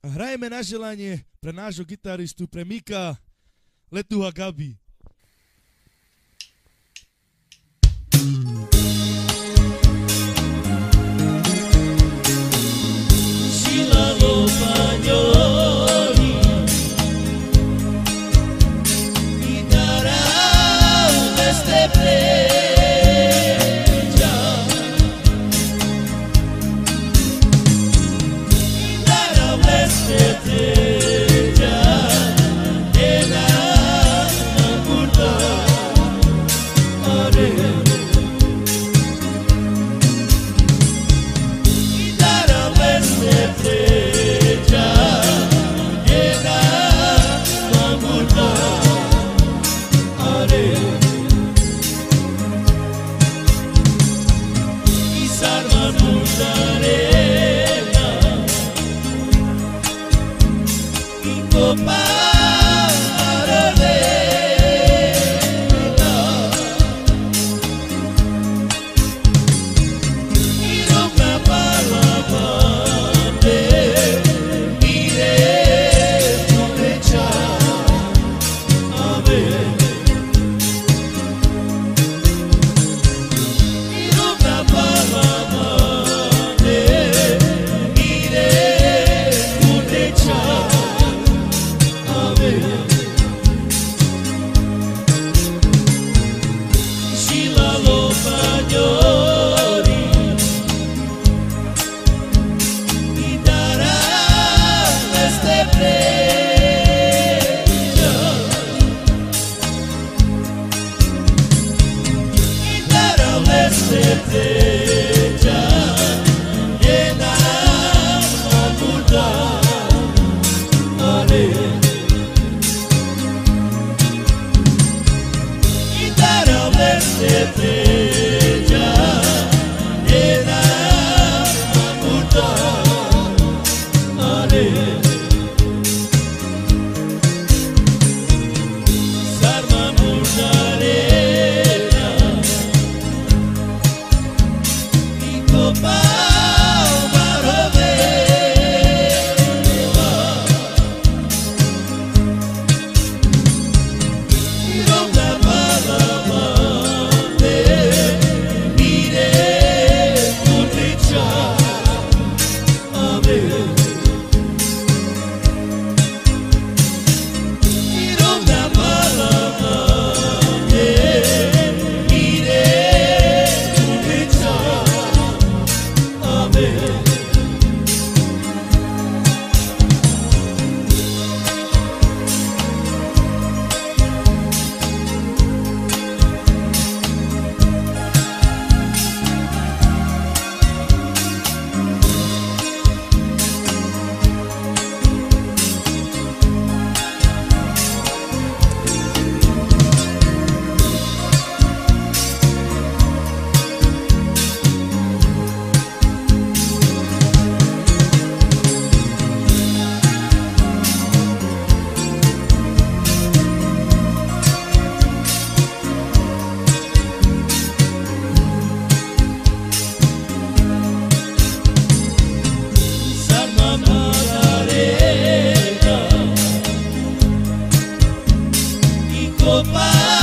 A hrajeme na želanie pre nášho gitaristu, pre Mika Letuha Gabi. my today. Bye. for fire.